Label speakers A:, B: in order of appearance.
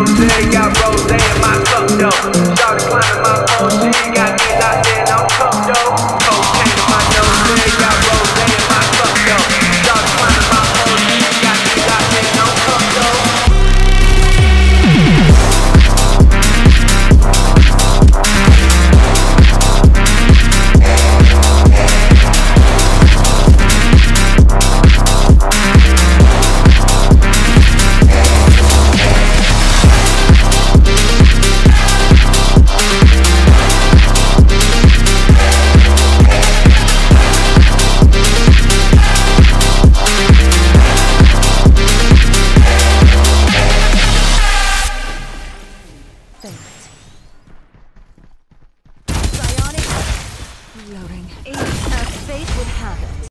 A: Someday got rose in my cup, though. Started climbing my phone.
B: shit. Thanks.